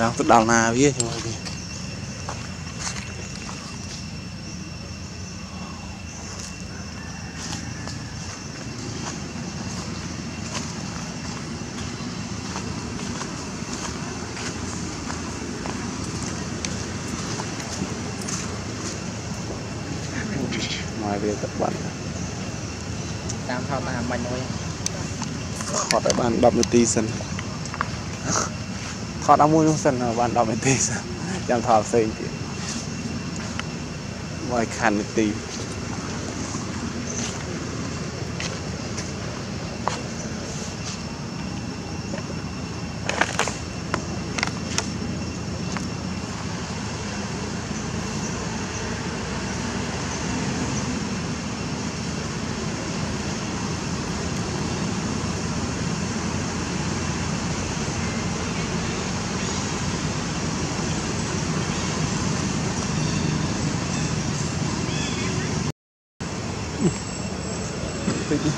ឡើងទៅដល់ណាវាជាមួយវាមកវាទៅបាត់តាមថតតាមបាញ់មួយថតឲ្យបាន10នាទីសិន ថតឲ្យមួយនោះសិនឲ្យបាន10នាទីសិនចាំថតផ្សេងទៀតមកឲ្យខាន់នាទី 飞机。